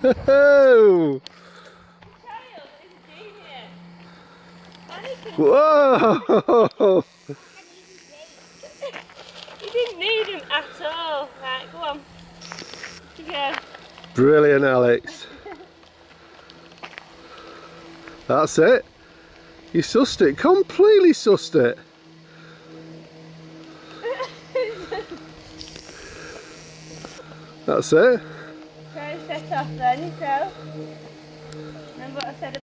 Whoa! You didn't need him at all. Right, go on. Brilliant, Alex. That's it. You sussed it. Completely sussed it. That's it. Set off then yourself. Remember what I said